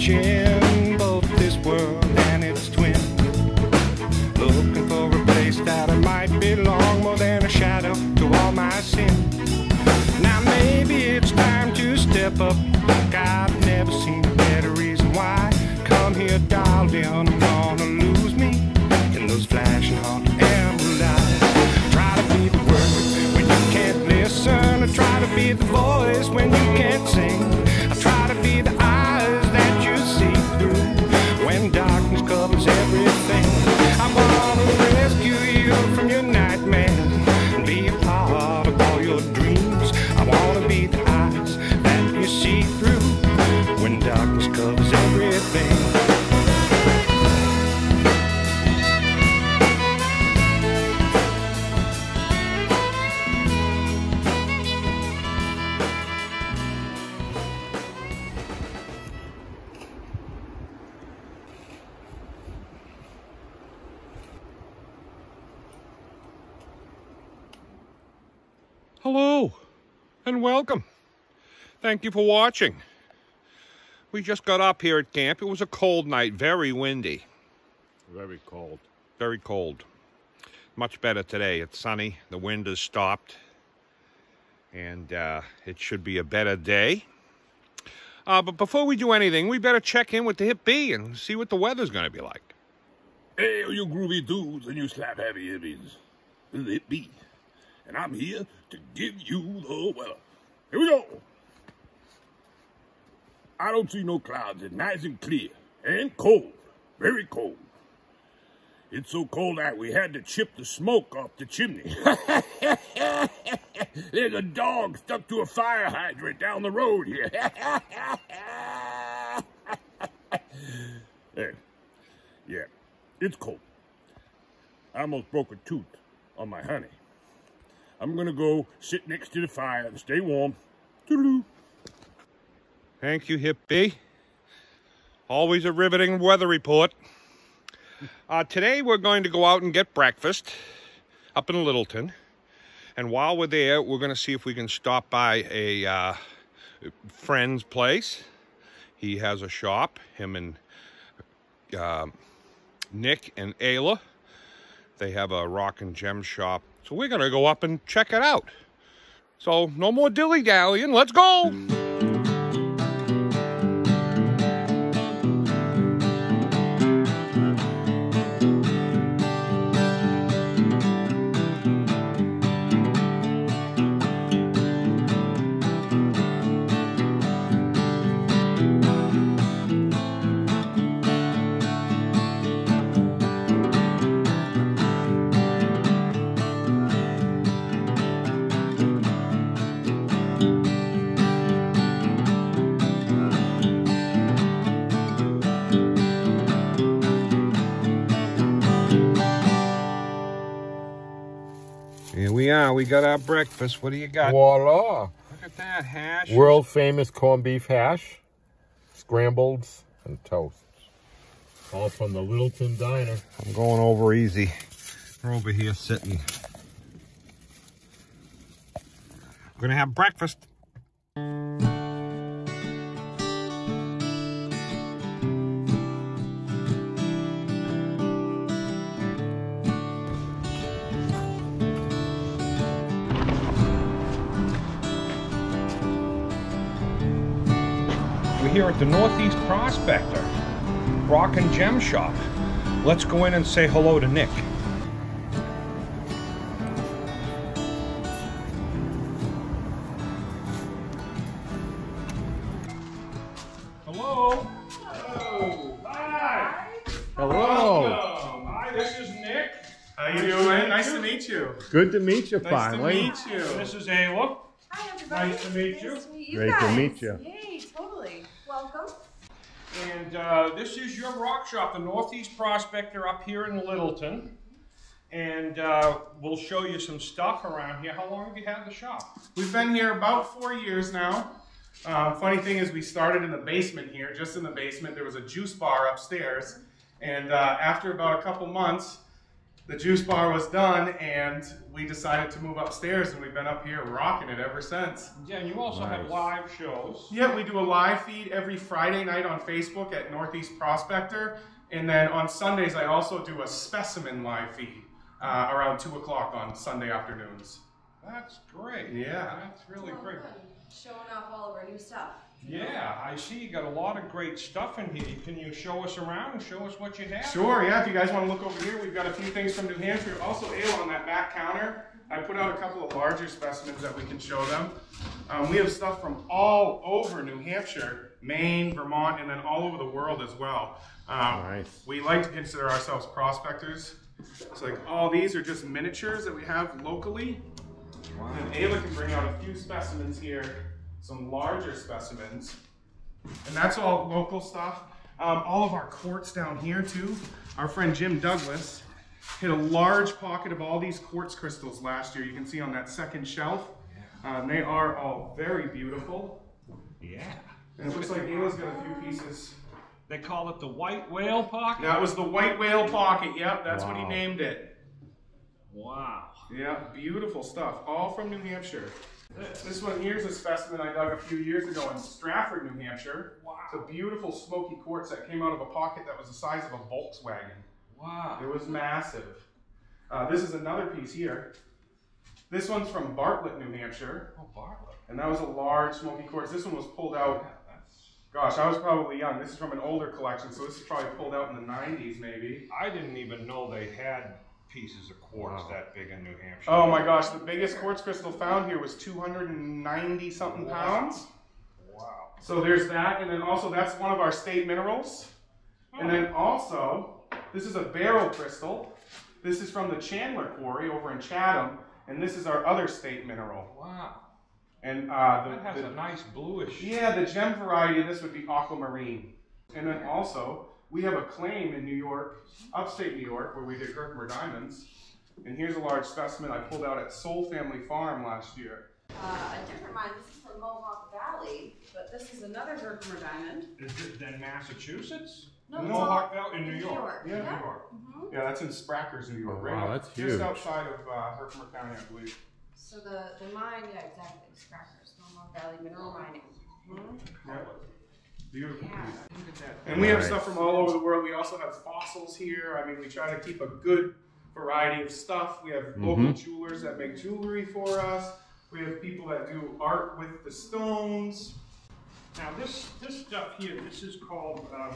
searching both this world and its twin. Looking for a place that I might belong more than a shadow to all my sin. Now maybe it's time to step up. Like I've never seen a better reason why. Come here, darling, Hello and welcome. Thank you for watching. We just got up here at camp. It was a cold night, very windy, Very cold. very cold. Much better today. It's sunny, the wind has stopped, and uh, it should be a better day. Uh, but before we do anything, we better check in with the Hip Bee and see what the weather's going to be like. Hey, you groovy dudes and you slap heavy hippies. This is it be. And I'm here to give you the weather. Here we go. I don't see no clouds. It's nice and clear. And cold. Very cold. It's so cold that we had to chip the smoke off the chimney. There's a dog stuck to a fire hydrant down the road here. there. Yeah, it's cold. I almost broke a tooth on my honey. I'm gonna go sit next to the fire and stay warm. Toodaloo. Thank you, Hip Bee. Always a riveting weather report. Uh, today we're going to go out and get breakfast up in Littleton. And while we're there, we're to see if we can stop by a uh, friend's place. He has a shop, him and uh, Nick and Ayla. They have a rock and gem shop. So we're going to go up and check it out. So no more dilly-dallying. Let's go! We got our breakfast. What do you got? Voila! Look at that hash. World famous corned beef hash, scrambleds, and toasts. All from the Littleton Diner. I'm going over easy. We're over here sitting. We're gonna have breakfast. Here at the Northeast Prospector Rock and Gem Shop. Let's go in and say hello to Nick. Hello. Hello. Hi. Hello! Hi, this is Nick. How you doing? Nice to meet you. Good to meet you Nice finally. to meet you. This is Ayla. Hi, everybody. Nice to meet you. Nice to meet you Great to guys. meet you. Yay, totally. Welcome. And uh, this is your rock shop, the Northeast Prospector up here in Littleton. And uh, we'll show you some stuff around here. How long have you had the shop? We've been here about four years now. Um, funny thing is, we started in the basement here, just in the basement. There was a juice bar upstairs, and uh, after about a couple months, the juice bar was done, and we decided to move upstairs, and we've been up here rocking it ever since. Yeah, and you also have live shows. Yeah, we do a live feed every Friday night on Facebook at Northeast Prospector, and then on Sundays I also do a specimen live feed uh, around two o'clock on Sunday afternoons. That's great. Yeah. That's really great. Showing off all of our new stuff. Yeah, I see you got a lot of great stuff in here. Can you show us around and show us what you have? Sure, yeah. If you guys want to look over here, we've got a few things from New Hampshire. Also, ale on that back counter. I put out a couple of larger specimens that we can show them. Um, we have stuff from all over New Hampshire, Maine, Vermont, and then all over the world as well. Um, Nice. We like to consider ourselves prospectors. It's like all these are just miniatures that we have locally. Wow. And Ayla can bring out a few specimens here, some larger specimens. And that's all local stuff. Um, all of our quartz down here too. Our friend Jim Douglas hit a large pocket of all these quartz crystals last year. You can see on that second shelf. Um, they are all very beautiful. Yeah. And it looks like Ayla's got a few pieces. They call it the white whale pocket. That was the white whale pocket. Yep, that's what he named it. Wow. Yeah, beautiful stuff. All from New Hampshire. This one here's a specimen I dug a few years ago in Stratford, New Hampshire. Wow. It's a beautiful smoky quartz that came out of a pocket that was the size of a Volkswagen. Wow. It was massive. Uh, this is another piece here. This one's from Bartlett, New Hampshire, Oh, Bartlett. and that was a large smoky quartz. This one was pulled out. Gosh, I was probably young. This is from an older collection, so this is probably pulled out in the 90s, maybe. I didn't even know they had pieces of quartz that big in New Hampshire. Oh my gosh, the biggest quartz crystal found here was 290 something pounds. Wow. So there's that, and then also that's one of our state minerals. And then also, this is a beryl crystal. This is from the Chandler Quarry over in Chatham, and this is our other state mineral. Wow. And uh, That has the, a nice bluish. yeah, the gem variety of this would be aquamarine. And then also, we have a claim in New York, upstate New York, where we did Herkimer diamonds. And here's a large specimen I pulled out at Soul Family Farm last year. Uh, a different mine. This is from Mohawk Valley, but this is another Herkimer diamond. Is it then Massachusetts? No, Mohawk Valley in New York. Yeah. New York. Mhm. Yeah, that's in Sprakers, New York, Oh, right wow, up- that's just huge. outside of uh, Herkimer County, I believe. So the, the mine, yeah, exactly. Scrappers, Mohawk Valley Mineral Mining. Mhm. Yeah. Beautiful Yeah. piece. Look at that. And we have Nice. stuff from all over the world. We also have fossils here. I mean, we try to keep a good variety of stuff. We have local jewelers that make jewelry for us. We have people that do art with the stones. Now this this stuff here, this is called. Um,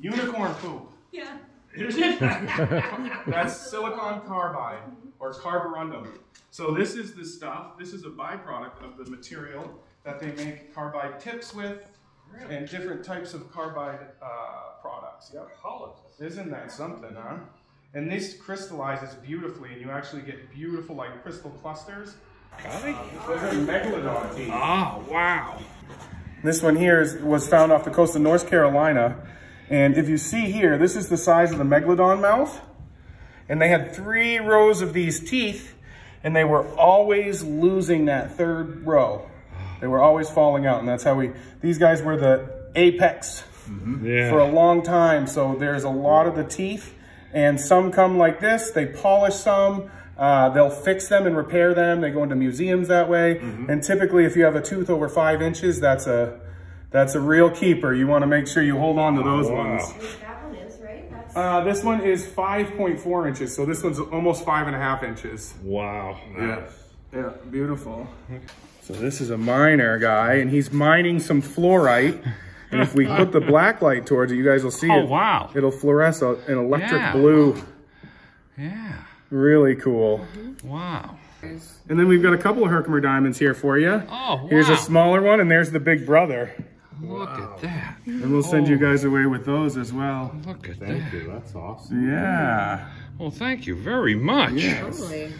Unicorn poop. Yeah. is it? That's silicon carbide or carborundum. So this is the stuff. This is a byproduct of the material that they make carbide tips with and different types of carbide uh, products. Yep. Colors. Isn't that something, huh? And this crystallizes beautifully, and you actually get beautiful like crystal clusters. Those are megalodon teeth. Oh wow. This one here is, was found off the coast of North Carolina. And if you see here, this is the size of the megalodon mouth. And they had three rows of these teeth, and they were always losing that third row. They were always falling out, and that's how we, these guys were the apex for a long time. So there's a lot of the teeth, and some come like this. They polish some. Uh, they'll fix them and repair them. They go into museums that way. And typically, if you have a tooth over five inches, that's a that's a real keeper. You want to make sure you hold on to those ones. Which that one is, right? That's Uh, this one is 5.4 inches, so this one's almost five and a half inches. Wow. Yeah, yeah, beautiful. So this is a miner guy, and he's mining some fluorite. And if we put the black light towards it, you guys will see Oh it. wow. It'll fluoresce a- an electric Yeah. blue. Yeah. Really cool. Wow. And then we've got a couple of Herkimer diamonds here for you. Oh wow. Here's a smaller one, and there's the big brother. Look at that. And we'll send you oh. guys away with those as well. Look at Thank that. you. That's awesome. Yeah. Well, thank you very much. totally.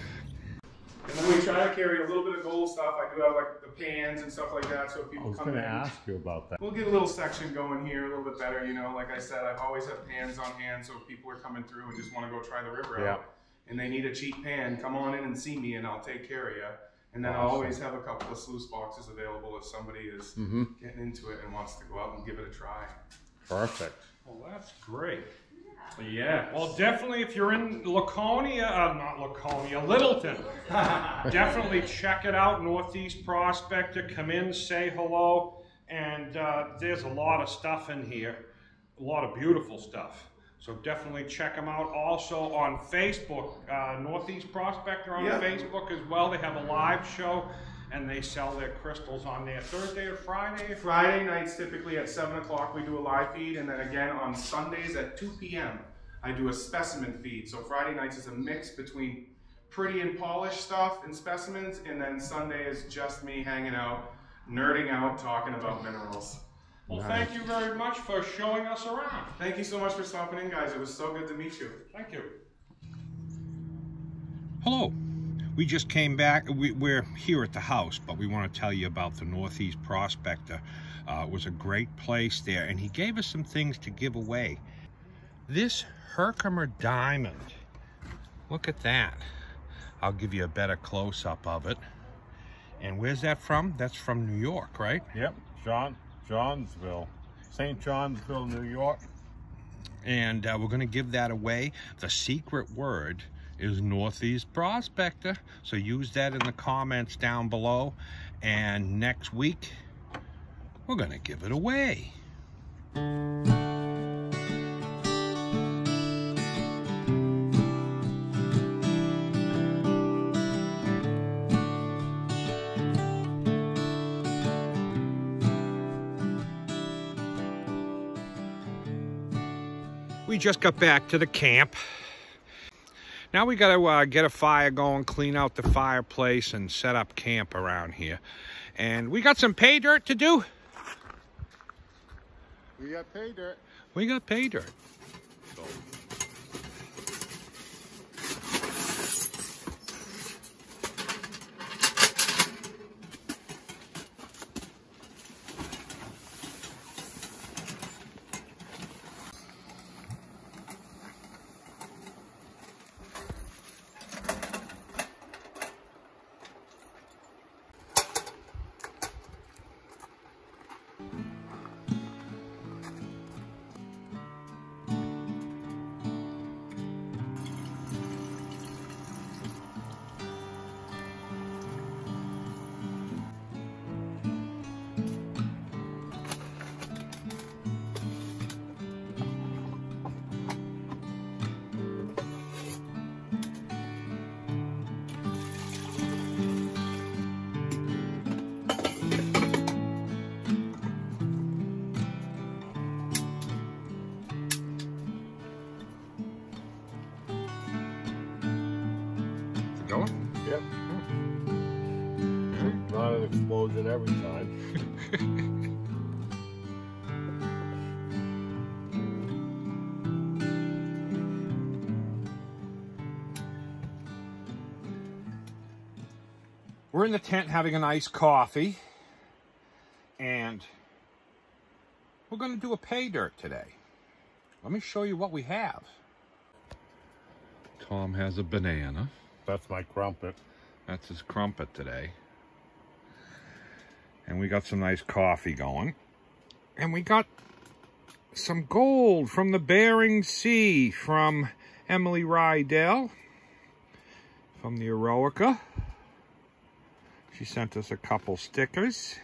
And then we try to carry a little bit of gold stuff. I do have like the pans and stuff like that, so if I people was come going in. to ask you about that. We'll get a little section going here, a little bit better, you know. Like I said, I've always have pans on hand, so if people are coming through and just want to go try the river Yeah. out, and they need a cheap pan, come on in and see me, and I'll take care of you. And then I'll always have a couple of sluice boxes available if somebody is Mm-hmm. getting into it and wants to go out and give it a try. Perfect. Well, that's great. Yeah, well, definitely if you're in Laconia, uh, not Laconia, Littleton, definitely check it out. Northeast Prospector, come in, say hello, and uh, there's a lot of stuff in here, a lot of beautiful stuff. So definitely check them out. Also on Facebook, uh, Northeast Prospector on. Facebook as well. They have a live show, and they sell their crystals on there Thursday or Friday. Friday nights typically at 7 o'clock we do a live feed, and then again on Sundays at 2 p.m. I do a specimen feed. So Friday nights is a mix between pretty and polished stuff and specimens, and then Sunday is just me hanging out, nerding out, talking about minerals. Well, thank you very much for showing us around. Thank you so much for stopping in, guys. It was so good to meet you. Thank you. Hello. We just came back. We, we're here at the house, but we want to tell you about the Northeast Prospector. Uh, it was a great place there, and he gave us some things to give away. This Herkimer diamond. Look at that. I'll give you a better close-up of it. And where's that from? That's from New York, right? Yep, John, Johnsville, St. Johnsville, New York. and uh, we're going to give that away. The secret word is Northeast Prospector, so use that in the comments down below. And next week, we're going to give it away. We just got back to the camp. Now we got to uh, get a fire going, clean out the fireplace, and set up camp around here. And we got some pay dirt to do. We got pay dirt. We got pay dirt. Going? Yep. Hmm. Not an explosion every time. We're in the tent having a nice coffee. And we're going to do a pay dirt today. Let me show you what we have. Tom has a banana. That's my crumpet. That's his crumpet today. And we got some nice coffee going. And we got some gold from the Bering Sea from Emily Riedel from the Eroica. She sent us a couple stickers.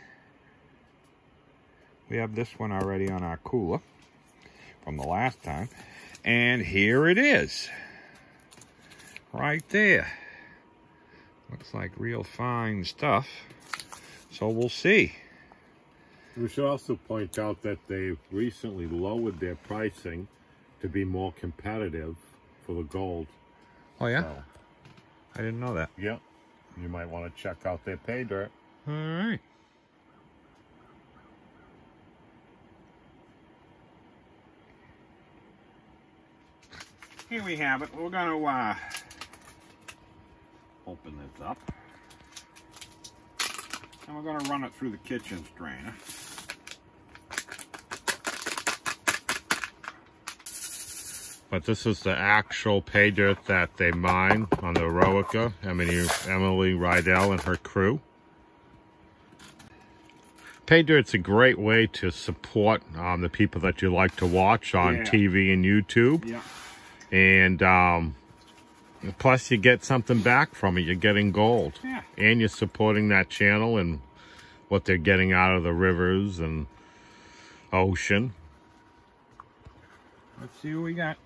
We have this one already on our cooler from the last time. And here it is. Right there. Looks like real fine stuff. So we'll see. We should also point out that they've recently lowered their pricing to be more competitive for the gold. Oh, yeah? So, I didn't know that. yep. You might want to check out their pay dirt. All right. Here we have it. We're going to uh, open this up. And we're going to run it through the kitchen strainer. But this is the actual pay dirt that they mine on the Eroica. Emily, Emily Riedel and her crew. pay dirt's a great way to support um, the people that you like to watch on Yeah. TV and YouTube. Yeah. And um, plus, you get something back from it. You're getting gold. Yeah. And you're supporting that channel and what they're getting out of the rivers and ocean. Let's see what we got.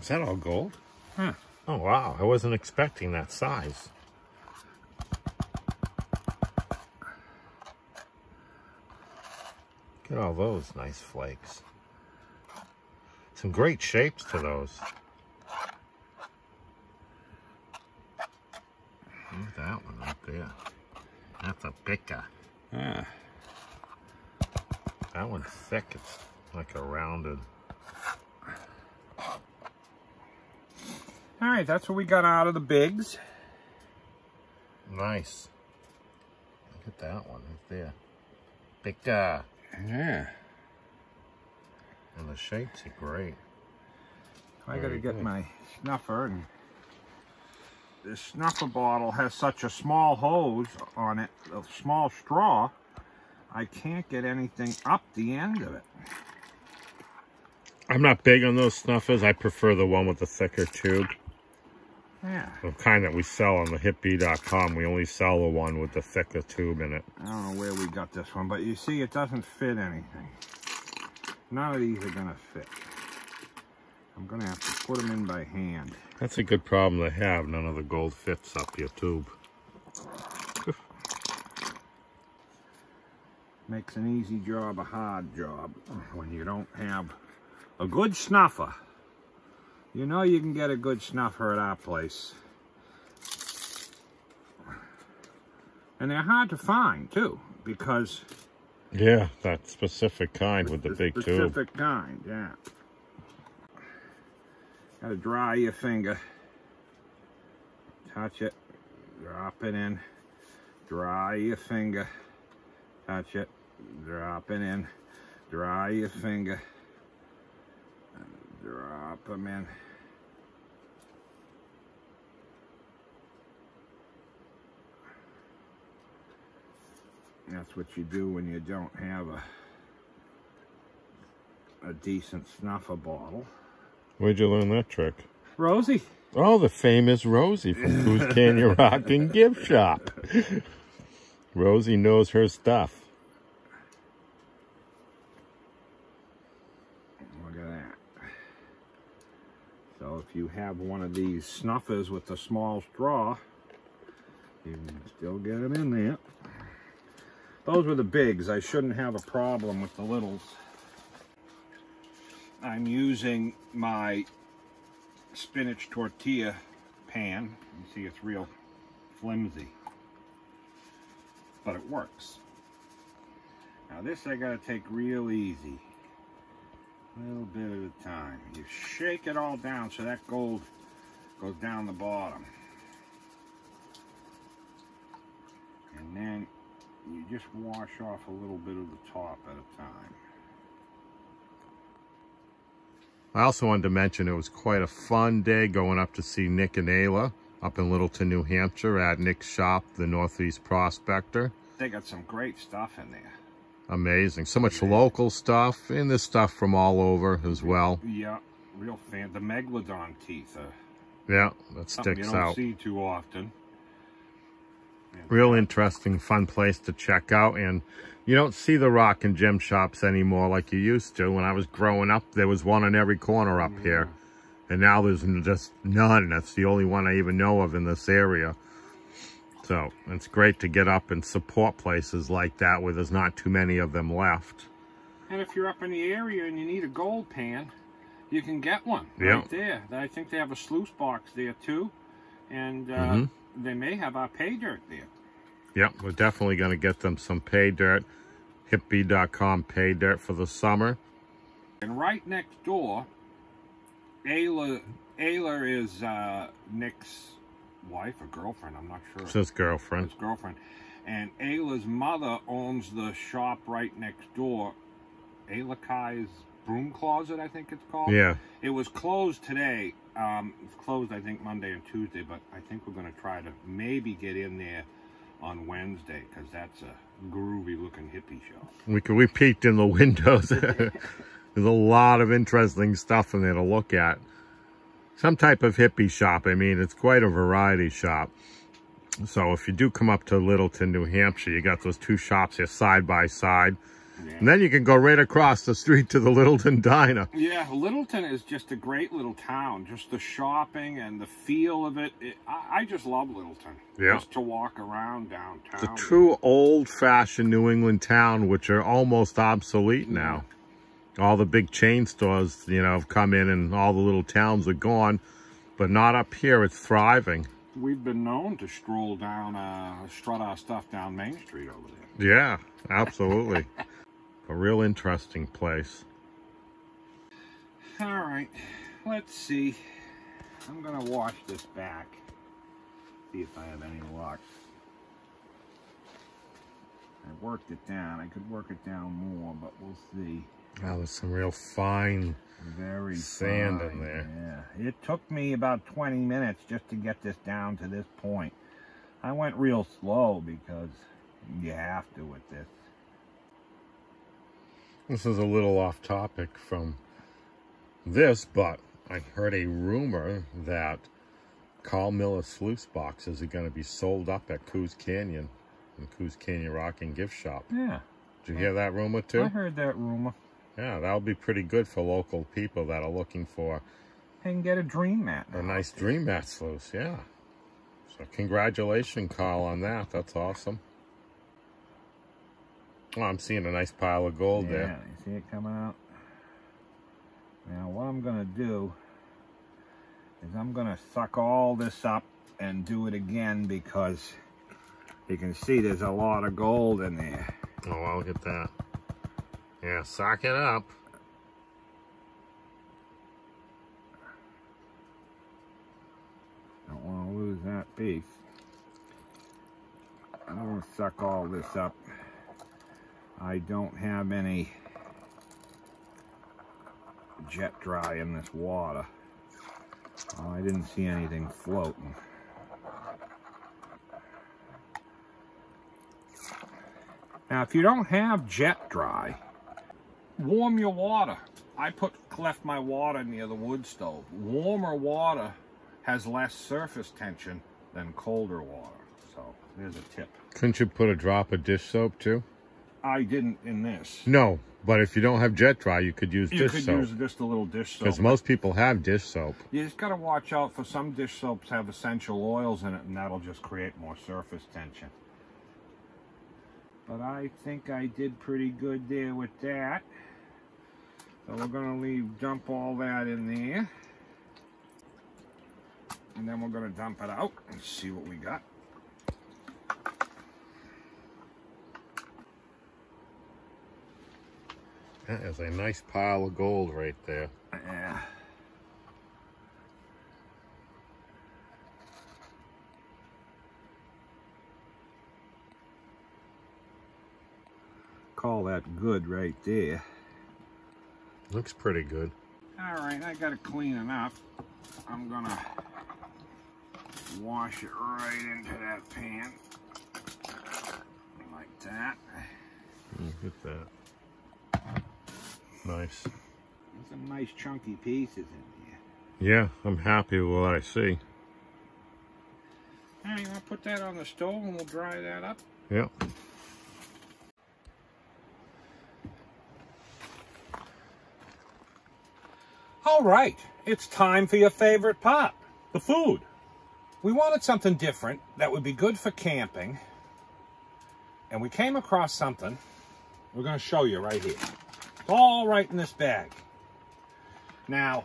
Is that all gold? Huh. Oh, wow. I wasn't expecting that size. Look at all those nice flakes. Some great shapes to those. Look at that one right there. That's a picker. Ah. That one's thick. It's like a rounded. All right, that's what we got out of the bigs. Nice. Look at that one right there. Picker. Yeah. And the shapes are great. I gotta get good. my snuffer and this snuffer bottle has such a small hose on it, a small straw, I can't get anything up the end of it. I'm not big on those snuffers. I prefer the one with the thicker tube. Yeah, The kind that we sell on the hipbee.com. We only sell the one with the thicker tube in it. I don't know where we got this one, but you see it doesn't fit anything. None of these are gonna fit. I'm gonna have to put them in by hand. That's a good problem to have. None of the gold fits up your tube. Makes an easy job a hard job when you don't have a good snuffer. You know you can get a good snuffer at our place. And they're hard to find too, because Yeah, that specific kind with the big tube. specific kind, yeah. Gotta dry your finger. Touch it. Drop it in. Dry your finger. Touch it. Drop it in. Dry your finger. Drop them in. That's what you do when you don't have a a decent snuffer bottle. Where'd you learn that trick? Rosie. Oh, the famous Rosie from Coos Canyon Rock and Gift Shop. Rosie knows her stuff. Look at that. So if you have one of these snuffers with the small straw, you can still get them in there. Those were the bigs. I shouldn't have a problem with the littles. I'm using my spinach tortilla pan. You see it's real flimsy, but it works. Now this I gotta take real easy. A little bit at a time. You shake it all down so that gold goes down the bottom. And then you just wash off a little bit of the top at a time. I also wanted to mention it was quite a fun day going up to see Nick and Ayla up in Littleton, New Hampshire at Nick's shop, the Northeast Prospector. They got some great stuff in there. Amazing. So much local stuff and this stuff from all over as well. Yeah, real fan. The megalodon teeth are Yeah, that something you sticks don't out. see too often. Real uh, interesting, fun place to check out. And you don't see the rock and gem shops anymore like you used to. When I was growing up, there was one on every corner up here. And now there's just none. That's the only one I even know of in this area. So it's great to get up and support places like that where there's not too many of them left. And if you're up in the area and you need a gold pan, you can get one Yeah. right there. I think they have a sluice box there too. And uh, Mhm. they may have our pay dirt there. Yep, we're definitely going to get them some pay dirt. Hippie.com pay dirt for the summer. And right next door, Ayla, Ayla is uh, Nick's wife or girlfriend, I'm not sure. It's his girlfriend. his girlfriend. And Ayla's mother owns the shop right next door, Ayla Kai's Broom Closet, I think it's called. Yeah. It was closed today. Um, it's closed, I think, Monday and Tuesday, but I think we're going to try to maybe get in there on Wednesday because that's a groovy looking hippie show. We could, we peeked in the windows. There's a lot of interesting stuff in there to look at. Some type of hippie shop. I mean, it's quite a variety shop. So if you do come up to Littleton, New Hampshire, you got those two shops here side by side. And then you can go right across the street to the Littleton Diner. Yeah, Littleton is just a great little town. Just the shopping and the feel of it. it I, I just love Littleton. Yeah. Just to walk around downtown. It's a true old-fashioned New England town, which are almost obsolete now. All the big chain stores, you know, have come in and all the little towns are gone. But not up here. It's thriving. We've been known to stroll down, uh, strut our stuff down Main Street over there. Yeah, absolutely. a real interesting place. All right, let's see. I'm gonna wash this back. See if I have any luck. I worked it down. I could work it down more, but we'll see. Oh, there's some real fine Very Sand in there. Yeah, it took me about 20 minutes just to get this down to this point. I went real slow because you have to with this. This is a little off topic from this, but I heard a rumor that Carl Miller sluice boxes are going to be sold up at Coos Canyon, the Coos Canyon Rock and Gift Shop. Yeah, Did you hear that rumor too? I heard that rumor. Yeah, that'll be pretty good for local people that are looking for can get a dream mat. a nice dream mat sluice. Yeah. So congratulations, Carl, on that. That's awesome. Oh, I'm seeing a nice pile of gold there. yeah, there. you see it coming out? Now what I'm gonna do is I'm gonna suck all this up and do it again because you can see there's a lot of gold in there. Oh, I'll get that. Yeah, sock it up. Don't want to lose that piece. I'm gonna suck all this up. I don't have any jet dry in this water. Oh, I didn't see anything floating. Now, if you don't have jet dry, warm your water. I put left my water near the wood stove. Warmer water has less surface tension than colder water. So there's a tip. Couldn't you put a drop of dish soap too? I didn't in this. No, but if you don't have jet dry, you could use You dish could soap. You could use just a little dish soap. Because most people have dish soap. You just got to watch out for some dish soaps have essential oils in it, and that'll just create more surface tension. But I think I did pretty good there with that. So we're gonna leave, dump all that in there. And then we're gonna dump it out and see what we got. That is a nice pile of gold right there. Yeah. Call that good right there. Looks pretty good. All right, I got it clean enough. I'm gonna wash it right into that pan. Like that. Mm, look at that. Nice. There's some nice chunky pieces in here. Yeah, I'm happy with what I see. All right, wanna put that on the stove and we'll dry that up? Yep. All right, it's time for your favorite part, the food. We wanted something different that would be good for camping, and we came across something we're going to show you right here. It's all right in this bag. Now,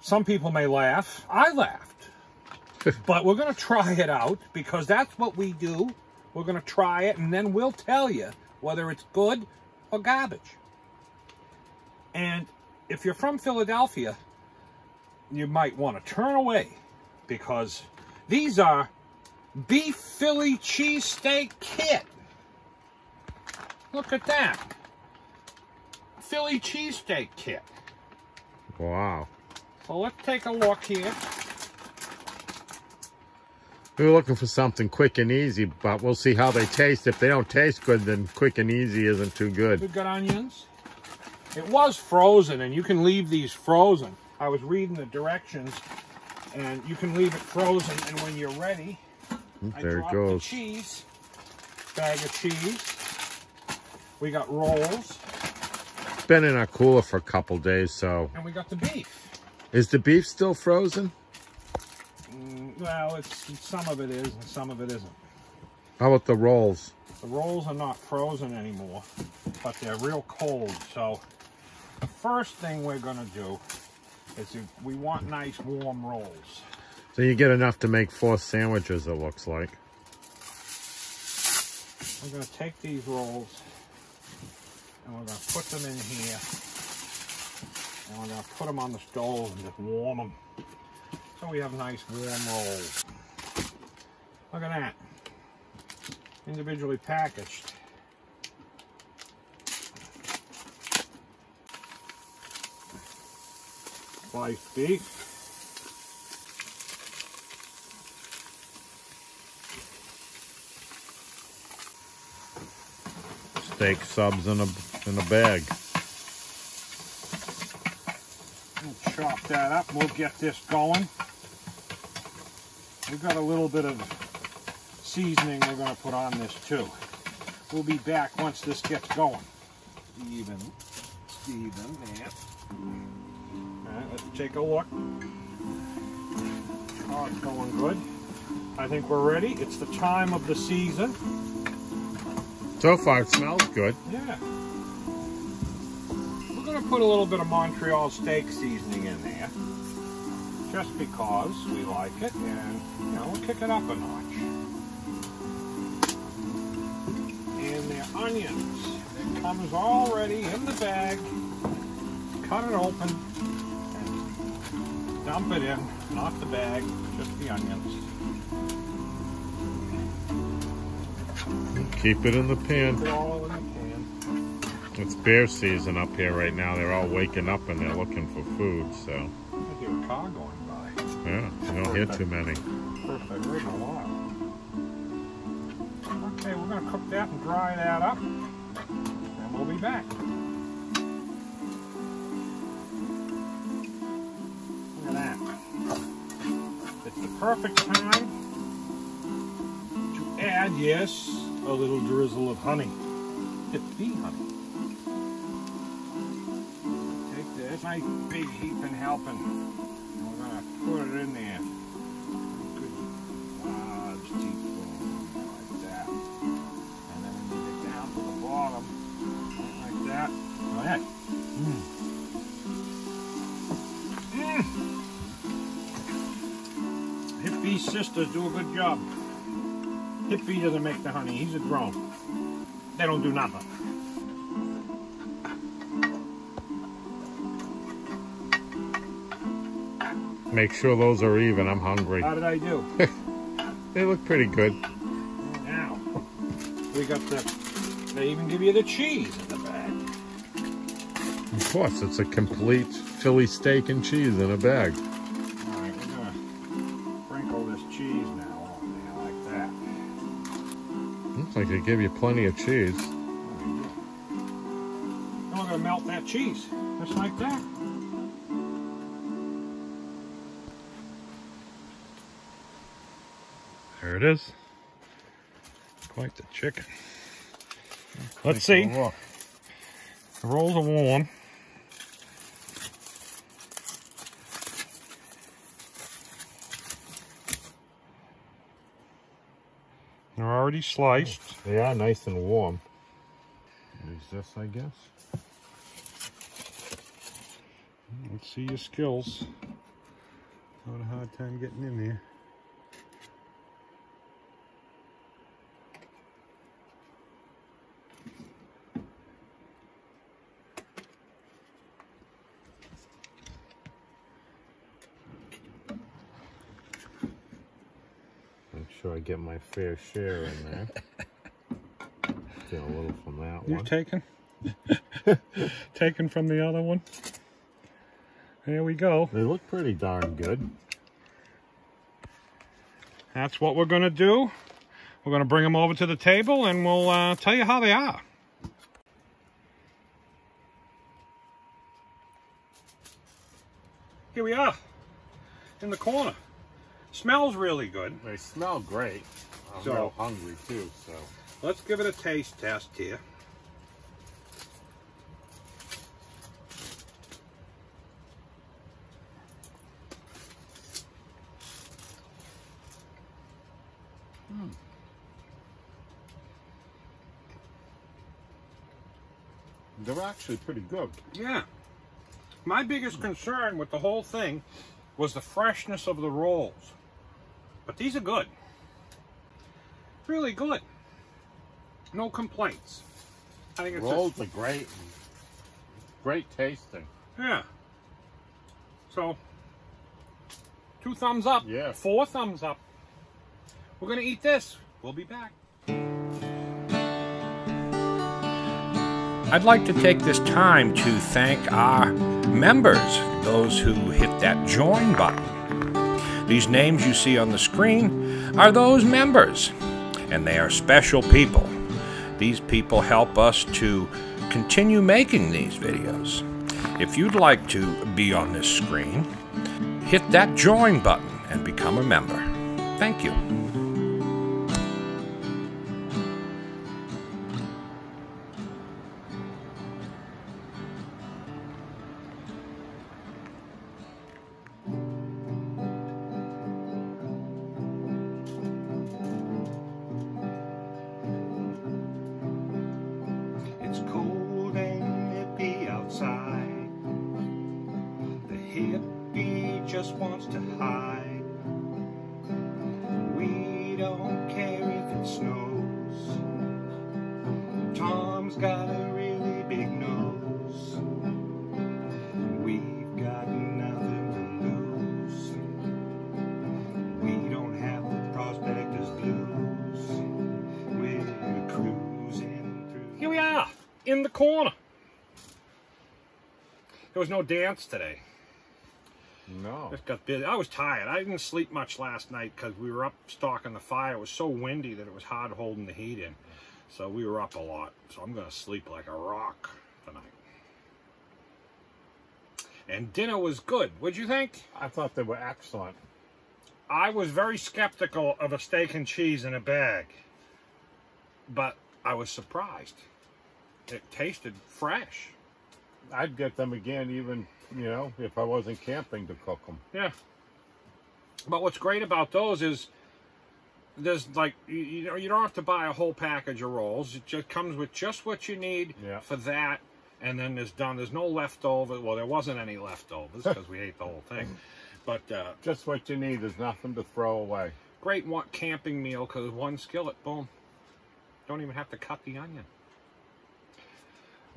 some people may laugh. I laughed. but we're going to try it out because that's what we do. We're going to try it, and then we'll tell you whether it's good or garbage. And if you're from Philadelphia, you might want to turn away because these are beef Philly cheesesteak kit. Look at that. Philly cheesesteak kit. Wow. So let's take a look here. We were looking for something quick and easy, but we'll see how they taste. If they don't taste good, then quick and easy isn't too good. We've got onions. It was frozen, and you can leave these frozen. I was reading the directions, and you can leave it frozen, and when you're ready, I There it goes. the cheese, bag of cheese. We got rolls, It's been in our cooler for a couple days, so. and we got the beef. Is the beef still frozen? Mm, well, it's some of it is, and some of it isn't. How about the rolls? The rolls are not frozen anymore, but they're real cold. So the first thing we're gonna do is if we want nice warm rolls. So you get enough to make four sandwiches, it looks like. We're gonna take these rolls and we're gonna put them in here. And we're gonna put them on the stove and just warm them. So we have nice warm rolls. Look at that. Individually packaged. Sliced beef. Steak subs in a in a bag. We'll chop that up. We'll get this going. We've got a little bit of seasoning we're going to put on this too. We'll be back once this gets going. Even, even there. Let's take a look. Oh, it's going good. I think we're ready. It's the time of the season. So far, it smells good. Yeah. We're going to put a little bit of Montreal steak seasoning in there. Just because we like it and, you know, we'll kick it up a notch. And the onions. It comes already in the bag. Cut it open dump it in. Not the bag, just the onions. Keep it in the pan. Put it all in the pan. It's bear season up here right now. They're all waking up and they're looking for food, so I hear a car going by. yeah, you don't hear too many. First I've heard a while. Okay, we're gonna cook that and dry that up, and we'll be back. Perfect time to add, yes, a little drizzle of honey. It's bee honey. Take this nice big helping. And we're gonna put it in there. Sisters do a good job. Hip Bee doesn't make the honey, he's a drone. They don't do nothing. Make sure those are even. I'm hungry. How did I do? They look pretty good. Now, we got the, they even give you the cheese in the bag. Of course, it's a complete Philly steak and cheese in a bag. Give you plenty of cheese. We're gonna melt that cheese, just like that. There it is. Quite the chicken. Let's see. The rolls are warm. Already sliced. They are nice and warm. Use this, I guess. Let's see your skills. Not a hard time getting in there. Get my fair share in there. Get a little from that You've one. taken? Taken from the other one. There we go. They look pretty darn good. That's what we're going to do. We're going to bring them over to the table and we'll uh, tell you how they are. Here we are in the corner. Smells really good. They smell great. I'm So- real hungry too, so. Let's give it a taste test here. Hmm. They're actually pretty good. Yeah. My biggest concern with the whole thing was the freshness of the rolls. But these are good. Really good. No complaints. I think it's just- Rolls are great. Great tasting. yeah. So two thumbs up. Yeah. Four thumbs up. We're gonna eat this. We'll be back. I'd like to take this time to thank our members, those who hit that join button. These names you see on the screen are those members, and they are special people. These people help us to continue making these videos. If you'd like to be on this screen, hit that join button and become a member. Thank you. In the corner. There was no dance today. No. Just got busy. I was tired. I didn't sleep much last night because we were up stalking the fire. It was so windy that it was hard holding the heat in. So we were up a lot. So I'm going to sleep like a rock tonight. And dinner was good. What'd you think? I thought they were excellent. I was very skeptical of a steak and cheese in a bag. But I was surprised. It tasted fresh. I'd get them again even, you know, if I wasn't camping to cook them. Yeah. But what's great about those is there's like you, you know you don't have to buy a whole package of rolls. It just comes with just what you need Yeah. for that, and then there's done. There's no leftover. Well, there wasn't any leftovers because we ate the whole thing. But uh, Just what you need. There's nothing to throw away. great one camping meal because one skillet, boom. Don't even have to cut the onion.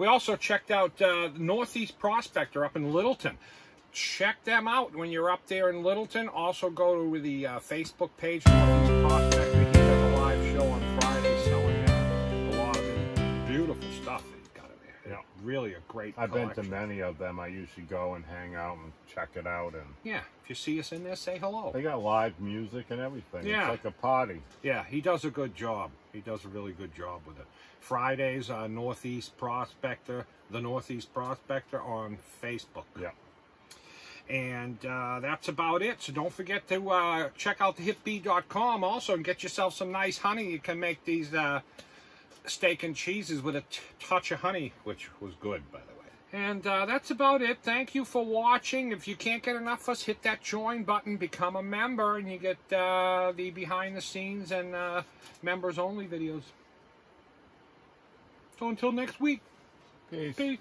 We also checked out uh, Northeast Prospector up in Littleton. Check them out when you're up there in Littleton. Also go to the uh, Facebook page Northeast Prospector. He does a live show on Friday Really a great I've been to many of them. I usually go and hang out and check it out. And Yeah, if you see us in there, say hello. they got live music and everything. Yeah. It's like a party. Yeah, he does a good job. He does a really good job with it. Fridays, uh, Northeast Prospector, the Northeast Prospector on Facebook. Yeah. And uh, that's about it. So don't forget to uh, check out the hipbee.com also and get yourself some nice honey. You can make these uh, steak and cheeses with a t- touch of honey, which was good, by the way. And uh, that's about it. Thank you for watching. If you can't get enough of us, hit that join button, become a member, and you get uh, the behind the scenes and uh, members only videos. So until next week, Peace. peace.